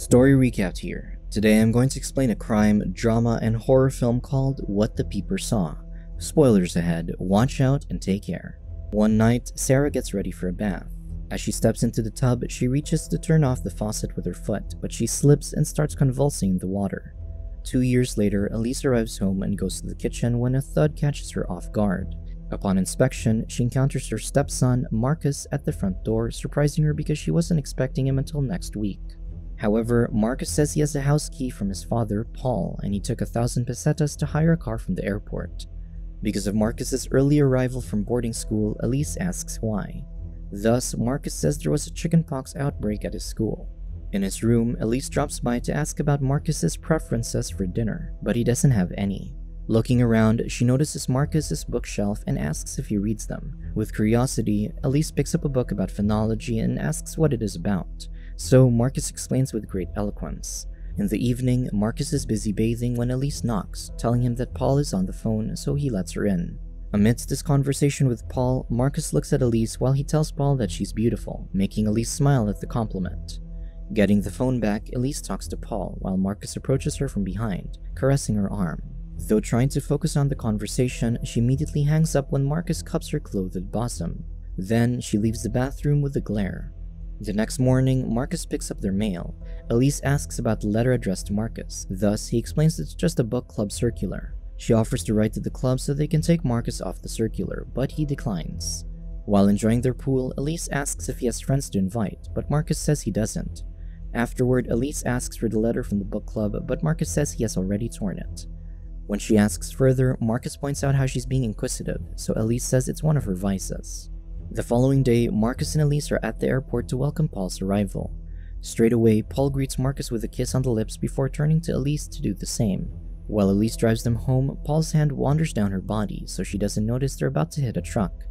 Story recapped here. Today I'm going to explain a crime, drama, and horror film called What the Peeper Saw. Spoilers ahead, watch out and take care. One night, Sarah gets ready for a bath. As she steps into the tub, she reaches to turn off the faucet with her foot, but she slips and starts convulsing in the water. Two years later, Elise arrives home and goes to the kitchen when a thud catches her off guard. Upon inspection, she encounters her stepson, Marcus, at the front door, surprising her because she wasn't expecting him until next week. However, Marcus says he has a house key from his father, Paul, and he took a thousand pesetas to hire a car from the airport. Because of Marcus's early arrival from boarding school, Elise asks why. Thus, Marcus says there was a chickenpox outbreak at his school. In his room, Elise drops by to ask about Marcus's preferences for dinner, but he doesn't have any. Looking around, she notices Marcus's bookshelf and asks if he reads them. With curiosity, Elise picks up a book about phenology and asks what it is about, so Marcus explains with great eloquence. In the evening, Marcus is busy bathing when Elise knocks, telling him that Paul is on the phone, so he lets her in. Amidst this conversation with Paul, Marcus looks at Elise while he tells Paul that she's beautiful, making Elise smile at the compliment. Getting the phone back, Elise talks to Paul while Marcus approaches her from behind, caressing her arm. Though trying to focus on the conversation, she immediately hangs up when Marcus cups her clothed bosom. Then she leaves the bathroom with a glare. The next morning, Marcus picks up their mail. Elise asks about the letter addressed to Marcus, thus, he explains it's just a book club circular. She offers to write to the club so they can take Marcus off the circular, but he declines. While enjoying their pool, Elise asks if he has friends to invite, but Marcus says he doesn't. Afterward, Elise asks for the letter from the book club, but Marcus says he has already torn it. When she asks further, Marcus points out how she's being inquisitive, so Elise says it's one of her vices. The following day, Marcus and Elise are at the airport to welcome Paul's arrival. Straight away, Paul greets Marcus with a kiss on the lips before turning to Elise to do the same. While Elise drives them home, Paul's hand wanders down her body so she doesn't notice they're about to hit a truck.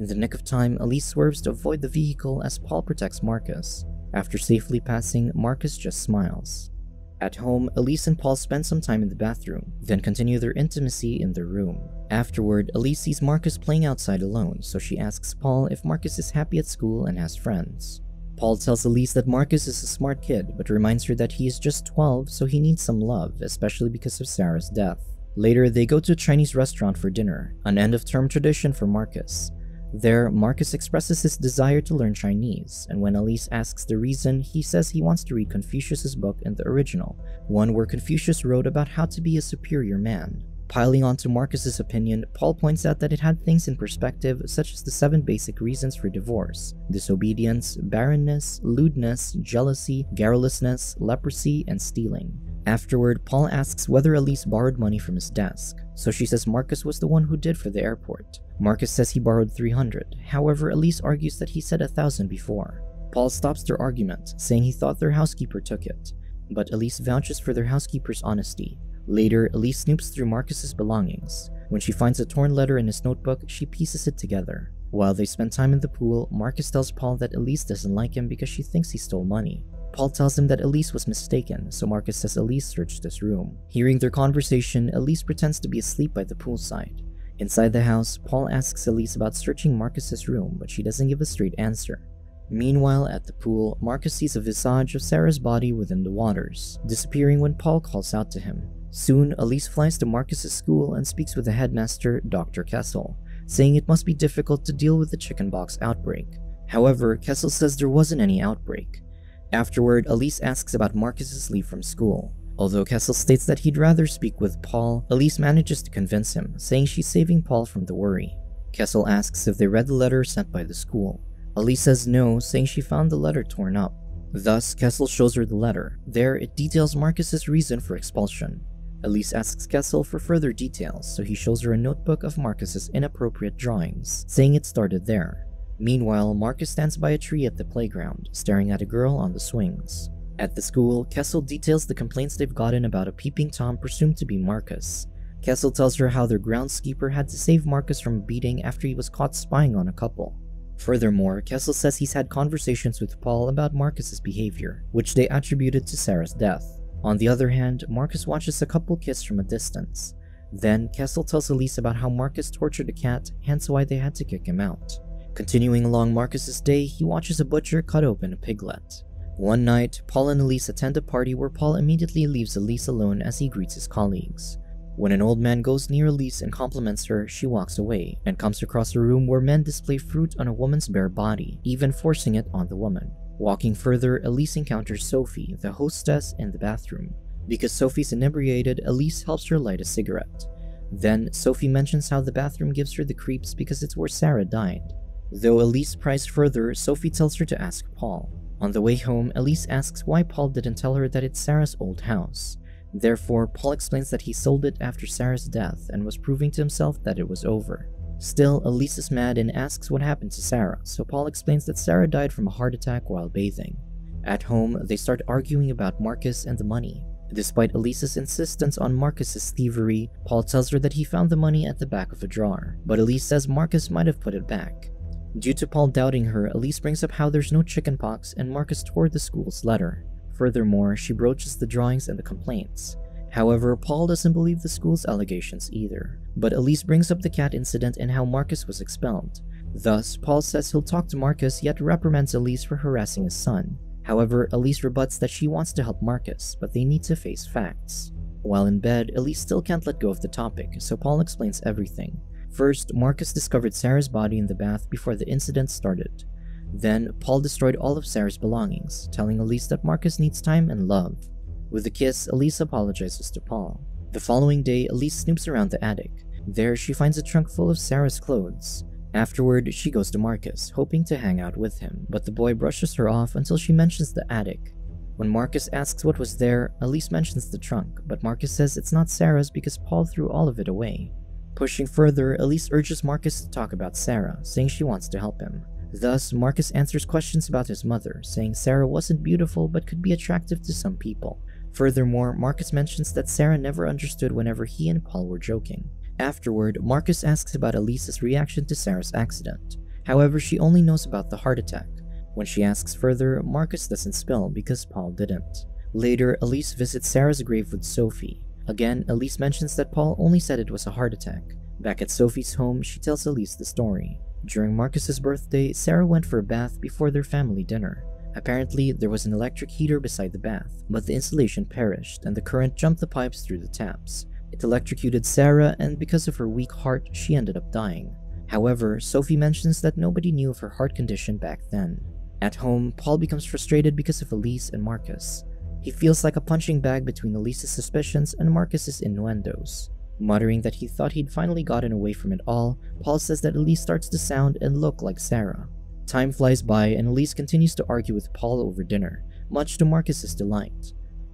In the nick of time, Elise swerves to avoid the vehicle as Paul protects Marcus. After safely passing, Marcus just smiles. At home, Elise and Paul spend some time in the bathroom, then continue their intimacy in their room. Afterward, Elise sees Marcus playing outside alone, so she asks Paul if Marcus is happy at school and has friends. Paul tells Elise that Marcus is a smart kid, but reminds her that he is just 12, so he needs some love, especially because of Sarah's death. Later, they go to a Chinese restaurant for dinner, an end of term tradition for Marcus. There, Marcus expresses his desire to learn Chinese, and when Elise asks the reason, he says he wants to read Confucius's book in the original, one where Confucius wrote about how to be a superior man. Piling onto Marcus's opinion, Paul points out that it had things in perspective such as the seven basic reasons for divorce disobedience, barrenness, lewdness, jealousy, garrulousness, leprosy, and stealing. Afterward, Paul asks whether Elise borrowed money from his desk, so she says Marcus was the one who did for the airport. Marcus says he borrowed 300, however, Elise argues that he said a thousand before. Paul stops their argument, saying he thought their housekeeper took it, but Elise vouches for their housekeeper's honesty, Later, Elise snoops through Marcus's belongings. When she finds a torn letter in his notebook, she pieces it together. While they spend time in the pool, Marcus tells Paul that Elise doesn't like him because she thinks he stole money. Paul tells him that Elise was mistaken, so Marcus says Elise searched his room. Hearing their conversation, Elise pretends to be asleep by the poolside. Inside the house, Paul asks Elise about searching Marcus's room, but she doesn't give a straight answer. Meanwhile, at the pool, Marcus sees a visage of Sarah's body within the waters, disappearing when Paul calls out to him. Soon, Elise flies to Marcus's school and speaks with the headmaster, Dr. Kessel, saying it must be difficult to deal with the chickenpox outbreak. However, Kessel says there wasn't any outbreak. Afterward, Elise asks about Marcus's leave from school. Although Kessel states that he'd rather speak with Paul, Elise manages to convince him, saying she's saving Paul from the worry. Kessel asks if they read the letter sent by the school. Elise says no, saying she found the letter torn up. Thus, Kessel shows her the letter. There, it details Marcus's reason for expulsion. Elise asks Kessel for further details, so he shows her a notebook of Marcus's inappropriate drawings, saying it started there. Meanwhile, Marcus stands by a tree at the playground, staring at a girl on the swings. At the school, Kessel details the complaints they've gotten about a peeping Tom presumed to be Marcus. Kessel tells her how their groundskeeper had to save Marcus from beating after he was caught spying on a couple. Furthermore, Kessel says he's had conversations with Paul about Marcus's behavior, which they attributed to Sarah's death. On the other hand, Marcus watches a couple kiss from a distance. Then, Kessel tells Elise about how Marcus tortured a cat, hence why they had to kick him out. Continuing along Marcus's day, he watches a butcher cut open a piglet. One night, Paul and Elise attend a party where Paul immediately leaves Elise alone as he greets his colleagues. When an old man goes near Elise and compliments her, she walks away and comes across a room where men display fruit on a woman's bare body, even forcing it on the woman. Walking further, Elise encounters Sophie, the hostess, in the bathroom. Because Sophie's inebriated, Elise helps her light a cigarette. Then, Sophie mentions how the bathroom gives her the creeps because it's where Sarah died. Though Elise pries further, Sophie tells her to ask Paul. On the way home, Elise asks why Paul didn't tell her that it's Sarah's old house. Therefore, Paul explains that he sold it after Sarah's death and was proving to himself that it was over. Still, Elise is mad and asks what happened to Sarah, so Paul explains that Sarah died from a heart attack while bathing. At home, they start arguing about Marcus and the money. Despite Elise's insistence on Marcus's thievery, Paul tells her that he found the money at the back of a drawer, but Elise says Marcus might have put it back. Due to Paul doubting her, Elise brings up how there's no chickenpox and Marcus tore the school's letter. Furthermore, she broaches the drawings and the complaints. However, Paul doesn't believe the school's allegations either, but Elise brings up the cat incident and how Marcus was expelled. Thus, Paul says he'll talk to Marcus yet reprimands Elise for harassing his son. However, Elise rebuts that she wants to help Marcus, but they need to face facts. While in bed, Elise still can't let go of the topic, so Paul explains everything. First, Marcus discovered Sarah's body in the bath before the incident started. Then, Paul destroyed all of Sarah's belongings, telling Elise that Marcus needs time and love. With a kiss, Elise apologizes to Paul. The following day, Elise snoops around the attic. There, she finds a trunk full of Sarah's clothes. Afterward, she goes to Marcus, hoping to hang out with him, but the boy brushes her off until she mentions the attic. When Marcus asks what was there, Elise mentions the trunk, but Marcus says it's not Sarah's because Paul threw all of it away. Pushing further, Elise urges Marcus to talk about Sarah, saying she wants to help him. Thus, Marcus answers questions about his mother, saying Sarah wasn't beautiful but could be attractive to some people. Furthermore, Marcus mentions that Sarah never understood whenever he and Paul were joking. Afterward, Marcus asks about Elise's reaction to Sarah's accident. However, she only knows about the heart attack. When she asks further, Marcus doesn't spill because Paul didn't. Later, Elise visits Sarah's grave with Sophie. Again, Elise mentions that Paul only said it was a heart attack. Back at Sophie's home, she tells Elise the story. During Marcus's birthday, Sarah went for a bath before their family dinner. Apparently, there was an electric heater beside the bath, but the installation perished and the current jumped the pipes through the taps. It electrocuted Sarah, and because of her weak heart, she ended up dying. However, Sophie mentions that nobody knew of her heart condition back then. At home, Paul becomes frustrated because of Elise and Marcus. He feels like a punching bag between Elise's suspicions and Marcus's innuendos. Muttering that he thought he'd finally gotten away from it all, Paul says that Elise starts to sound and look like Sarah. Time flies by and Elise continues to argue with Paul over dinner, much to Marcus's delight.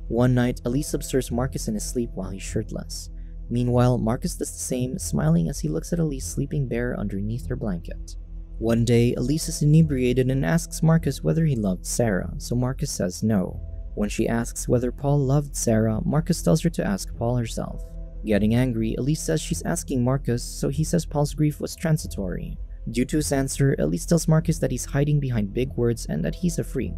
One night, Elise observes Marcus in his sleep while he's shirtless. Meanwhile, Marcus does the same, smiling as he looks at Elise sleeping bare underneath her blanket. One day, Elise is inebriated and asks Marcus whether he loved Sarah, so Marcus says no. When she asks whether Paul loved Sarah, Marcus tells her to ask Paul herself. Getting angry, Elise says she's asking Marcus, so he says Paul's grief was transitory. Due to his answer, Elise tells Marcus that he's hiding behind big words and that he's a freak.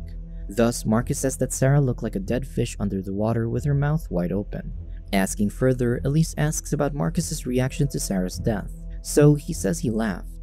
Thus, Marcus says that Sarah looked like a dead fish under the water with her mouth wide open. Asking further, Elise asks about Marcus's reaction to Sarah's death, so he says he laughed.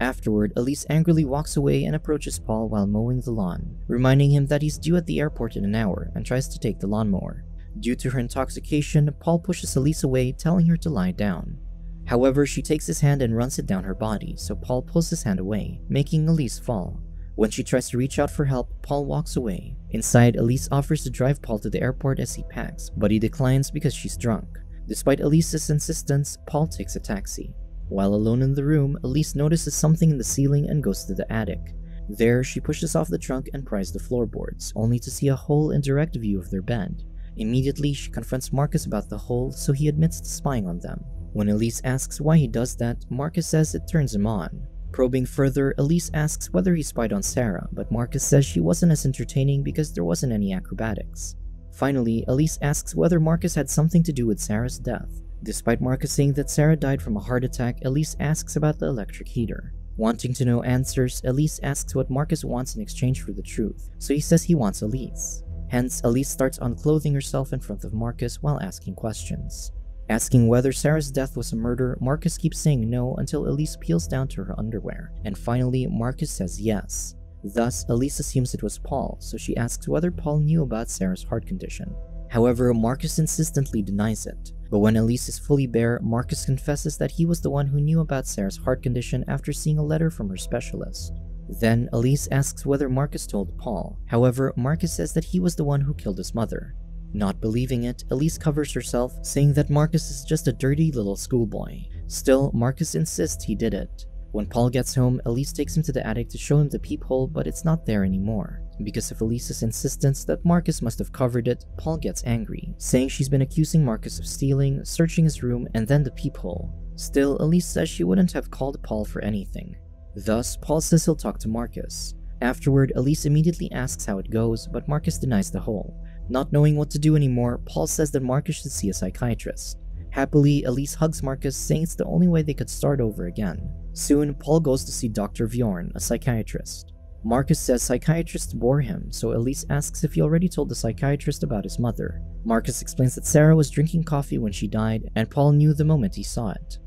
Afterward, Elise angrily walks away and approaches Paul while mowing the lawn, reminding him that he's due at the airport in an hour and tries to take the lawnmower. Due to her intoxication, Paul pushes Elise away, telling her to lie down. However, she takes his hand and runs it down her body, so Paul pulls his hand away, making Elise fall. When she tries to reach out for help, Paul walks away. Inside, Elise offers to drive Paul to the airport as he packs, but he declines because she's drunk. Despite Elise's insistence, Paul takes a taxi. While alone in the room, Elise notices something in the ceiling and goes to the attic. There, she pushes off the trunk and pries the floorboards, only to see a hole in direct view of their bed. Immediately, she confronts Marcus about the hole, so he admits to spying on them. When Elise asks why he does that, Marcus says it turns him on. Probing further, Elise asks whether he spied on Sarah, but Marcus says she wasn't as entertaining because there wasn't any acrobatics. Finally, Elise asks whether Marcus had something to do with Sarah's death. Despite Marcus saying that Sarah died from a heart attack, Elise asks about the electric heater. Wanting to know answers, Elise asks what Marcus wants in exchange for the truth, so he says he wants Elise. Hence, Elise starts unclothing herself in front of Marcus while asking questions. Asking whether Sarah's death was a murder, Marcus keeps saying no until Elise peels down to her underwear, and finally Marcus says yes. Thus, Elise assumes it was Paul, so she asks whether Paul knew about Sarah's heart condition. However, Marcus insistently denies it. But when Elise is fully bare, Marcus confesses that he was the one who knew about Sarah's heart condition after seeing a letter from her specialist. Then Elise asks whether Marcus told Paul. However, Marcus says that he was the one who killed his mother. Not believing it, Elise covers herself, saying that Marcus is just a dirty little schoolboy. Still, Marcus insists he did it. When Paul gets home, Elise takes him to the attic to show him the peephole, but it's not there anymore. Because of Elise's insistence that Marcus must have covered it, Paul gets angry, saying she's been accusing Marcus of stealing, searching his room, and then the peephole. Still, Elise says she wouldn't have called Paul for anything. Thus, Paul says he'll talk to Marcus. Afterward, Elise immediately asks how it goes, but Marcus denies the whole. Not knowing what to do anymore, Paul says that Marcus should see a psychiatrist. Happily, Elise hugs Marcus, saying it's the only way they could start over again. Soon, Paul goes to see Dr. Bjorn, a psychiatrist. Marcus says psychiatrists bore him, so Elise asks if he already told the psychiatrist about his mother. Marcus explains that Sarah was drinking coffee when she died, and Paul knew the moment he saw it.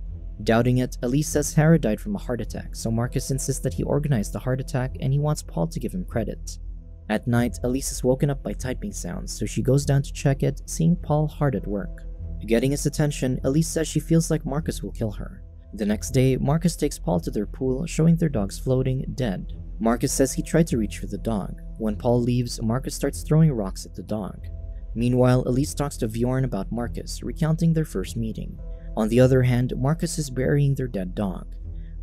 Doubting it, Elise says Sarah died from a heart attack, so Marcus insists that he organized the heart attack and he wants Paul to give him credit. At night, Elise is woken up by typing sounds, so she goes down to check it, seeing Paul hard at work. Getting his attention, Elise says she feels like Marcus will kill her. The next day, Marcus takes Paul to their pool, showing their dogs floating, dead. Marcus says he tried to reach for the dog. When Paul leaves, Marcus starts throwing rocks at the dog. Meanwhile, Elise talks to Bjorn about Marcus, recounting their first meeting. On the other hand, Marcus is burying their dead dog.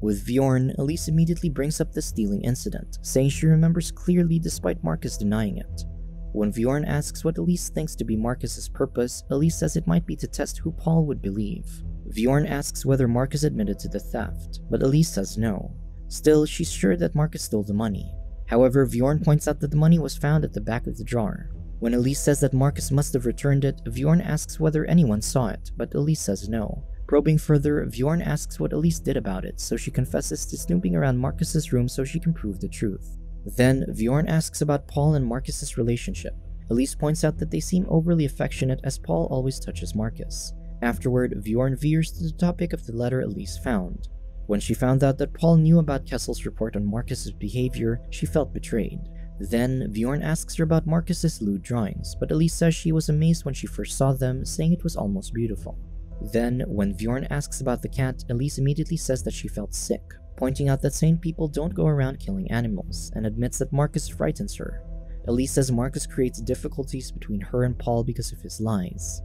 With Bjorn, Elise immediately brings up the stealing incident, saying she remembers clearly despite Marcus denying it. When Bjorn asks what Elise thinks to be Marcus's purpose, Elise says it might be to test who Paul would believe. Bjorn asks whether Marcus admitted to the theft, but Elise says no. Still, she's sure that Marcus stole the money. However, Bjorn points out that the money was found at the back of the drawer. When Elise says that Marcus must have returned it, Bjorn asks whether anyone saw it, but Elise says no. Probing further, Bjorn asks what Elise did about it, so she confesses to snooping around Marcus's room so she can prove the truth. Then, Bjorn asks about Paul and Marcus's relationship. Elise points out that they seem overly affectionate as Paul always touches Marcus. Afterward, Bjorn veers to the topic of the letter Elise found. When she found out that Paul knew about Kessel's report on Marcus's behavior, she felt betrayed. Then, Bjorn asks her about Marcus's lewd drawings, but Elise says she was amazed when she first saw them, saying it was almost beautiful. Then, when Bjorn asks about the cat, Elise immediately says that she felt sick, pointing out that sane people don't go around killing animals, and admits that Marcus frightens her. Elise says Marcus creates difficulties between her and Paul because of his lies.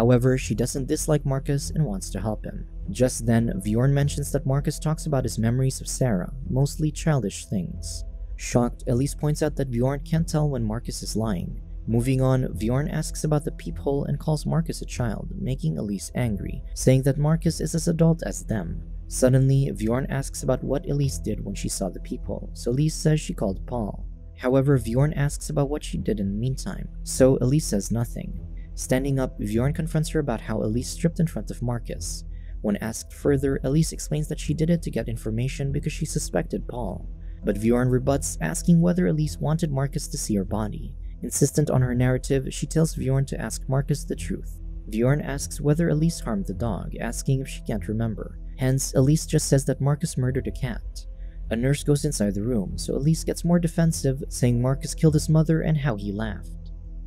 However, she doesn't dislike Marcus and wants to help him. Just then, Bjorn mentions that Marcus talks about his memories of Sarah, mostly childish things. Shocked, Elise points out that Bjorn can't tell when Marcus is lying. Moving on, Bjorn asks about the peephole and calls Marcus a child, making Elise angry, saying that Marcus is as adult as them. Suddenly, Bjorn asks about what Elise did when she saw the peephole, so Elise says she called Paul. However, Bjorn asks about what she did in the meantime, so Elise says nothing. Standing up, Bjorn confronts her about how Elise stripped in front of Marcus. When asked further, Elise explains that she did it to get information because she suspected Paul but Bjorn rebuts, asking whether Elise wanted Marcus to see her body. Insistent on her narrative, she tells Bjorn to ask Marcus the truth. Bjorn asks whether Elise harmed the dog, asking if she can't remember. Hence, Elise just says that Marcus murdered a cat. A nurse goes inside the room, so Elise gets more defensive, saying Marcus killed his mother and how he laughed.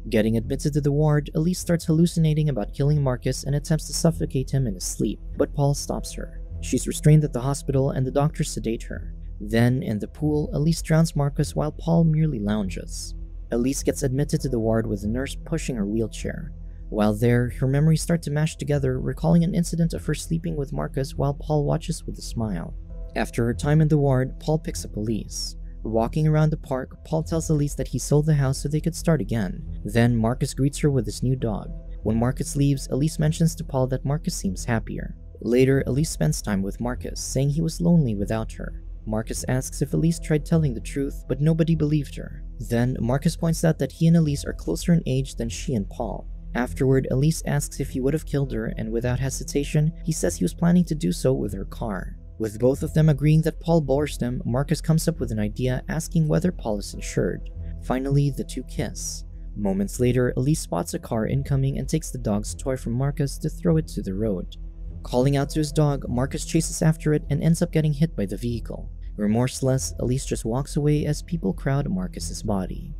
Getting admitted to the ward, Elise starts hallucinating about killing Marcus and attempts to suffocate him in his sleep, but Paul stops her. She's restrained at the hospital and the doctors sedate her. Then, in the pool, Elise drowns Marcus while Paul merely lounges. Elise gets admitted to the ward with a nurse pushing her wheelchair. While there, her memories start to mash together, recalling an incident of her sleeping with Marcus while Paul watches with a smile. After her time in the ward, Paul picks up Elise. Walking around the park, Paul tells Elise that he sold the house so they could start again. Then Marcus greets her with his new dog. When Marcus leaves, Elise mentions to Paul that Marcus seems happier. Later, Elise spends time with Marcus, saying he was lonely without her. Marcus asks if Elise tried telling the truth, but nobody believed her. Then, Marcus points out that he and Elise are closer in age than she and Paul. Afterward, Elise asks if he would have killed her, and without hesitation, he says he was planning to do so with her car. With both of them agreeing that Paul bores them, Marcus comes up with an idea asking whether Paul is insured. Finally, the two kiss. Moments later, Elise spots a car incoming and takes the dog's toy from Marcus to throw it to the road. Calling out to his dog, Marcus chases after it and ends up getting hit by the vehicle. Remorseless, Elise just walks away as people crowd Marcus's body.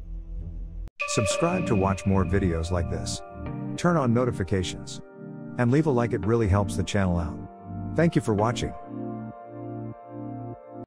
Subscribe to watch more videos like this. Turn on notifications. And leave a like, it really helps the channel out. Thank you for watching.